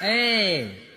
哎。